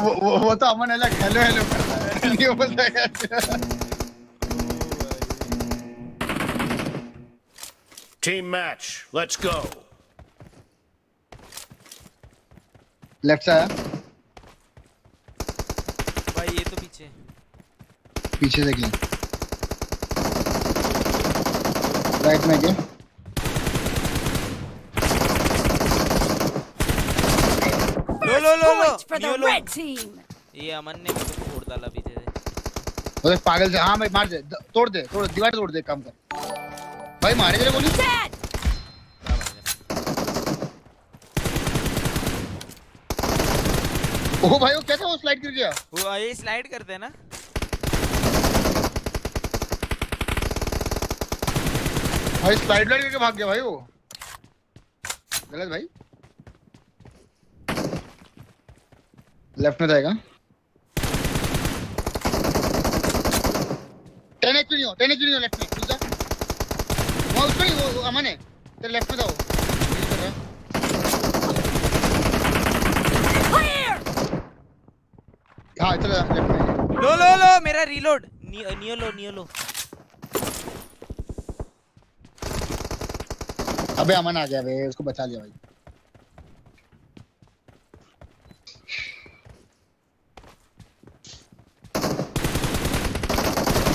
वो वो, वो तो अमन अलग हेलो हेलो है। बोलता Team match. Let's go. Left से आया भाई ये तो पीछे पीछे से किया राइट में गया लो लो लो। लो for the low. red team. ये अमन ने मेरे को फोड़ डाला पीछे से। अरे पागल से हाँ भाई मार दे तोड़ दे तोड़ दीवार तोड़ दे काम कर। भाई मारे तेरे गोली ओ भाई वो कैसे वो स्लाइड कर गया? वो ये स्लाइड करते हैं ना। भाई स्लाइड लाइड करके भाग गया भाई वो। गलत भाई। लेफ़्ट में जाएगा। टेन एच नहीं हो टेन एच नहीं हो लेफ़्ट में जा वहाँ उसमें ही वो अमन है। तेरे लेफ़्ट में जाओ। है। Clear. हाँ चलो लेफ़्ट में। लो लो लो मेरा रीलोड नियो नियो लो नियो लो। अबे अमन आ गया बे उसको बचा लिया भाई।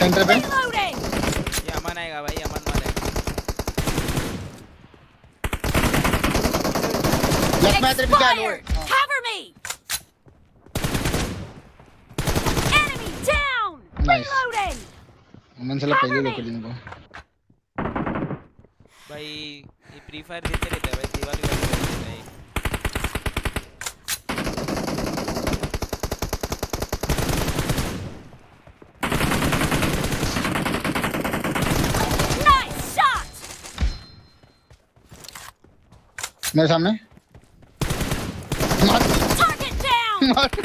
सेंटर पे ये अमन आएगा भाई अमन मारेगा लेफ़्ट में तेरे आ लो me. Enemy down. Nice. Reloading. अमन साला पहले लोग कर को भाई ये फ्री फायर देते रहते हैं भाई दिवाली वाली करते हैं ये। Nice shot. मेरे सामने। मार। Target down. मार। ए,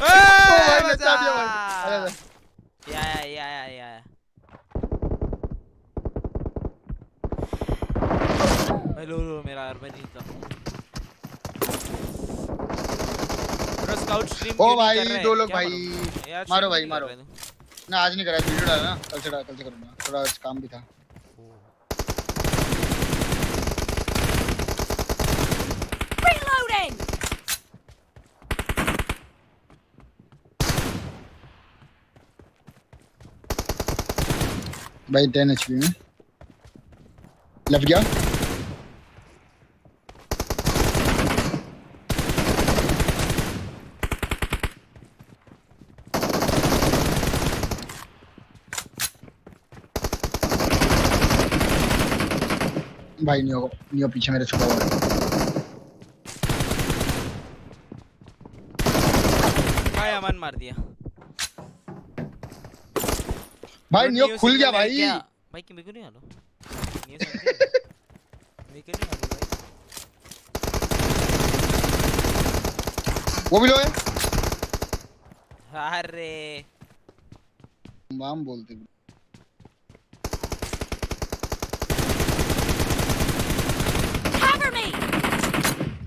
भाई, बचा! भाई। ये आया ये आया ये। भाई लो लो मेरा स्काउट स्ट्रीम ओ भाई, दो लोग भाई। मारो? भाई, मारो। ना आज नहीं करा वीडियो डाला ना। कल से डाल कल से करूँगा। थोड़ा आज काम भी था। Reloading. भाई 10 एचपी में लेफ़्ट गया भाई नियो नियो पीछे मेरे छुपा हुआ है भाई अमन मार दिया। भाई नियो खुल गया भाई। भाई कि मेरे को नहीं आलो? नियो मेरे को नहीं आलो भाई? वो भी लो है अरे। माम बोलते हैं।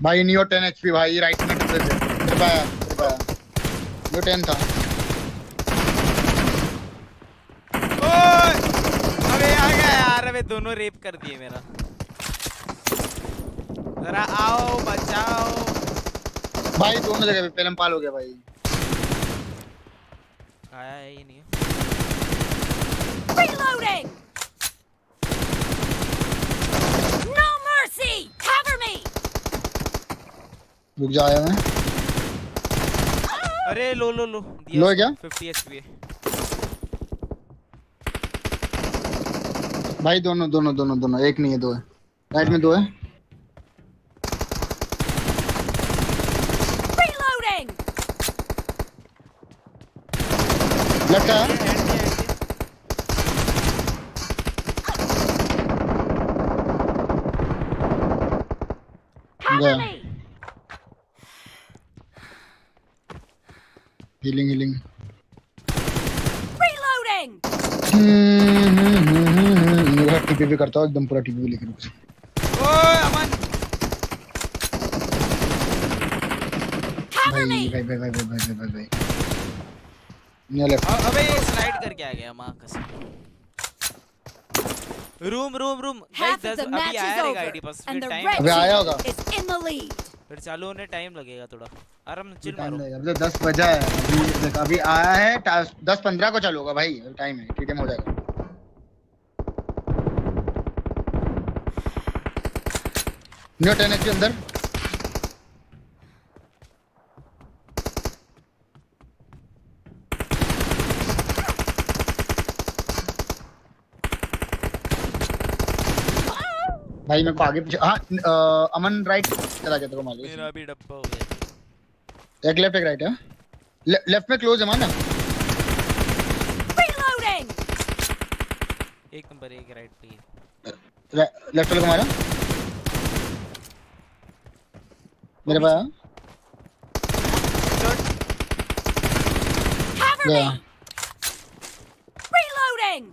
भाई नियो 10 एचपी भाई राइट में। कृपया कृपया। नियो 10 था ओए! अबे आ गया यार अबे दोनों रेप कर दिए मेरा। जरा आओ बचाओ। भाई दोनों जगह पे पेलम पाल हो गया भाई। आया है ये नहीं Reloading. No mercy. Cover me. रुक जा आया मैं। अरे लो लो लो। लो है क्या? 50 एचपी है। भाई दोनों दोनों दोनों दोनों एक नहीं है दो है। राइट में दो है। Reloading. लेफ़्ट है Cover Yeah. me. Healing healing Reloading. मेरा टीपी भी करता हूँ एकदम पूरा टीपी भी लेके रुक ओए अमन Cover Cover me! भाई भाई भाई भाई भाई भाई भाई भाई लेफ़्ट अबे ये स्लाइड करके आ गया माँ कसम रूम रूम रूम भाई 10 अभी आया रहेगा आईडी पास फिर टाइम अबे आया होगा। is in the lead. फिर चालू होने टाइम लगेगा थोड़ा। आराम से चिल मारो। अब तो 10 बजा है। अभी देख अभी आया है 10 15 को चालू होगा भाई। टाइम है ठीक है हो जाएगा। न्यू 10 के अंदर? भाई मेरे को आगे पीछे हाँ अमन राइट चला गया तेरे को मालूम मेरा भी डब्बा हो गया। एक लेफ़्ट एक राइट है। ले, लेफ़्ट में क्लोज है माना Reloading! एक नंबर एक राइट पे ले- लेफ़्ट वाले को मारा मेरे पास Cover गया me! Reloading!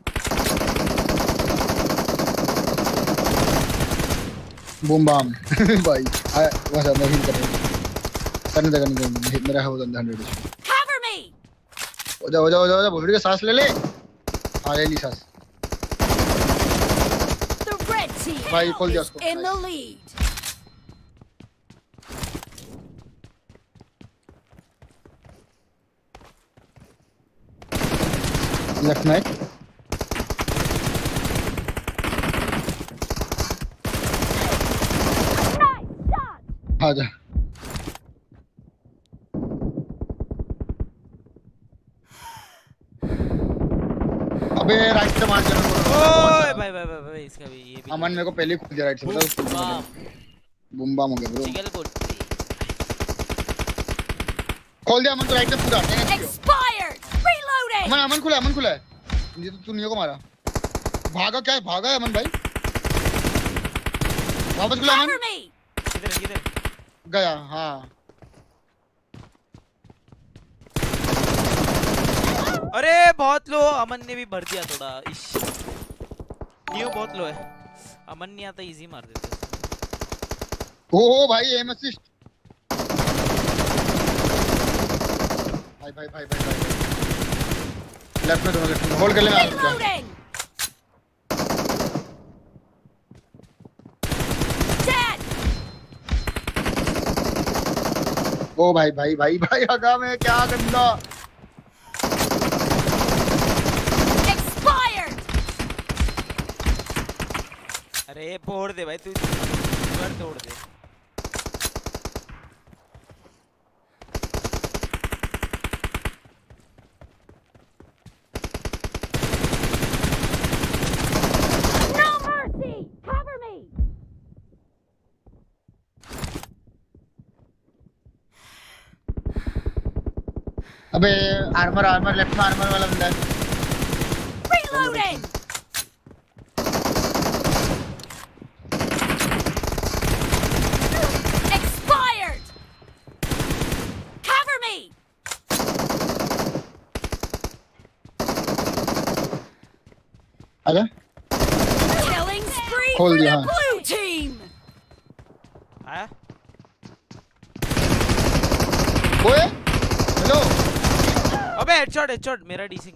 बूम बाम भाई वहाँ मैं हील कर रहा हूँ। करने दे करने दे मेरा है वो बंदा 100 Cover me! हो जा हो जा हो जा हो जा भूल के सांस ले ले। हाँ ले ली सांस भाई खोल दिया उसको। in the lead. लेफ़्ट में एक। Nice shot! आ जा। अबे राइट से मार दिया ओए भाई भाई भाई भाई इसका भी ये भी अमन मेरे को पहले ही खुद दिया राइट से बता बाम बूम हो गया ब्रो चिकल बोल खोल दिया अमन तो राइट से पूरा। Expired! Reloading! अमन अमन खुला अमन खुला है। ये तो तू नियो को मारा। भागा क्या है? भागा है अमन भाई। वापस खुला अमन। Me! किधर किधर गया हाँ। अरे बहुत लो। अमन ने भी भर दिया थोड़ा। इश। न्यू बहुत लो है। अमन नहीं आता इजी मार देते ओ ओ भाई एम असिस्ट भाई भाई भाई भाई भाई। लेफ़्ट में दोनों लेफ़्ट में होल्ड कर लेना आप क्या Reloading! Dead! ओ भाई भाई भाई भाई आगा में क्या गंदा अरे फोड़ दे भाई तू तोड़ दे अबे आर्मर आर्मर लेफ्ट में आर्मर वाला बंदा है रीलोडिंग आजा खोल दिया हाँ आया ओए अबे हेडशॉट हेडशॉट मेरा डीसिंग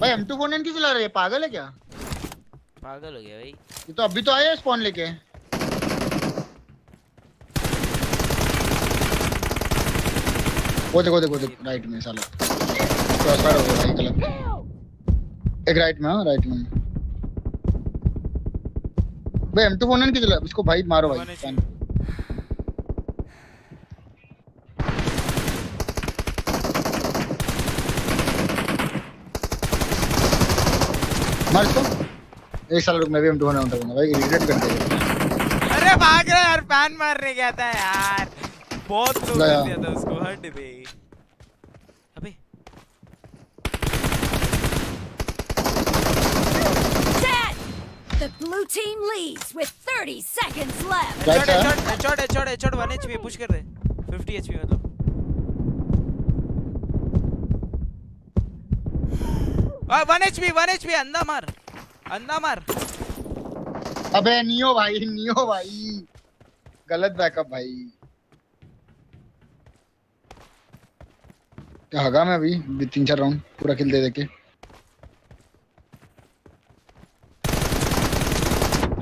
भाई M249 क्यों चला रहे है? पागल है क्या? पागल हो गया भाई। ये तो अभी तो आया है स्पॉन लेके। वो देखो देखो देखो राइट में साला। क्रॉस फायर हो गया भाई गलत एक राइट में हाँ राइट में। भाई M249 क्यों चला? इसको भाई मारो भाई मार इसको एक साल रुक मैं भी M249 उठाऊँगा भाई इरिटेट कर देगा अरे भाग रहा है यार फ़ैन मारने गया था यार। बहुत लो कर दिया था उसको हट दे अबे! The blue team leads with 30 seconds left. Side. Headshot headshot headshot 1 HP push कर दे। 50 एचपी मतलब। One H P one H P अंधा मार अंधा मार अबे नियो भाई नियो भाई. गलत बैकअप भाई. हगा मैं अभी? तीन चार राउंड पूरा किल दे देके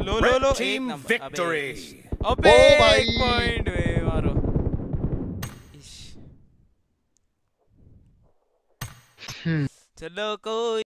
लो लो लो टीम विक्ट्री अबे एक पॉइंट वे। वे मारो इश। हम्म। चलो कोई